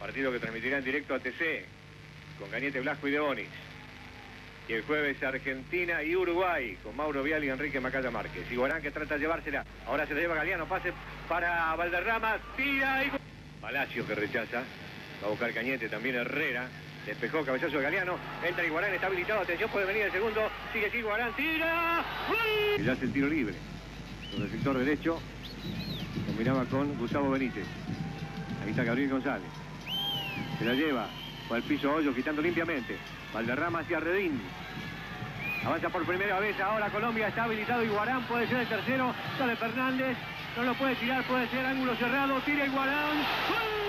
Partido que transmitirá en directo a TC con Cañete Blasco y De Bonis. Y el jueves Argentina y Uruguay con Mauro Vial y Enrique Macaya Márquez. Iguarán que trata de llevársela. Ahora se la lleva Galeano. Pase para Valderrama. Tira y... Palacio que rechaza. Va a buscar Cañete. También Herrera. Despejó cabezazo de Galeano. Entra Iguarán. Está habilitado. Atención. Puede venir el segundo. Sigue aquí Iguarán. Tira. Y hace el tiro libre. Sobre el sector derecho. Combinaba con Gustavo Benítez. Ahí está Gabriel González. Se la lleva. Fue al piso Hoyo quitando limpiamente. Valderrama hacia Redín. Avanza por primera vez ahora Colombia. Está habilitado Iguarán. Puede ser el tercero. Sale Fernández. No lo puede tirar. Puede ser ángulo cerrado. Tira Iguarán. ¡Gol!